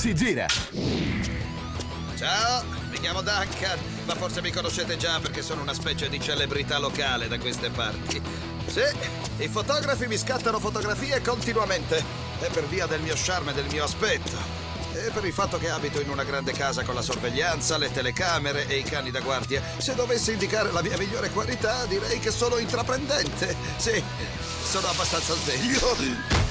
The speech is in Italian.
Si gira. Ciao, mi chiamo Duncan, ma forse mi conoscete già perché sono una specie di celebrità locale da queste parti. Sì, i fotografi mi scattano fotografie continuamente. È per via del mio charme e del mio aspetto. E per il fatto che abito in una grande casa con la sorveglianza, le telecamere e i cani da guardia. Se dovessi indicare la mia migliore qualità, direi che sono intraprendente. Sì, sono abbastanza sveglio.